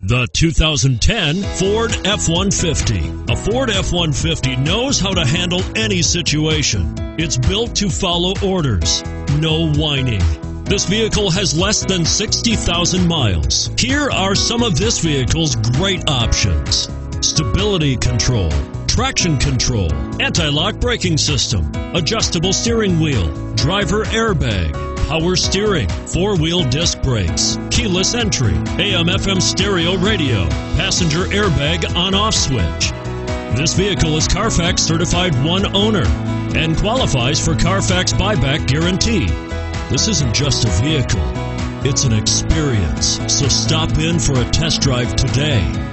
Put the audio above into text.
The 2010 Ford F-150. A Ford F-150 knows how to handle any situation. It's built to follow orders, no whining. This vehicle has less than 60,000 miles. Here are some of this vehicle's great options. Stability control, traction control, anti-lock braking system, adjustable steering wheel, driver airbag, power steering, four wheel disc brakes, keyless entry, AM FM stereo radio, passenger airbag on off switch. This vehicle is Carfax certified one owner and qualifies for Carfax buyback guarantee. This isn't just a vehicle, it's an experience. So stop in for a test drive today.